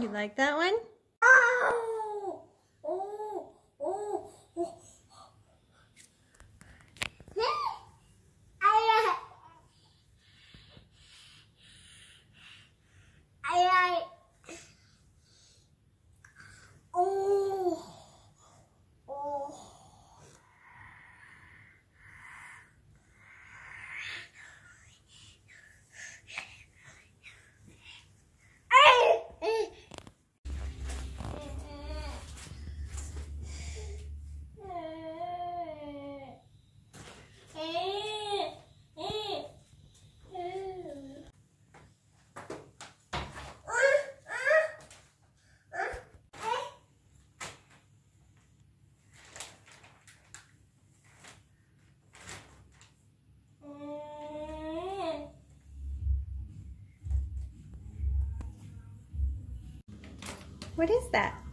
You like that one? What is that?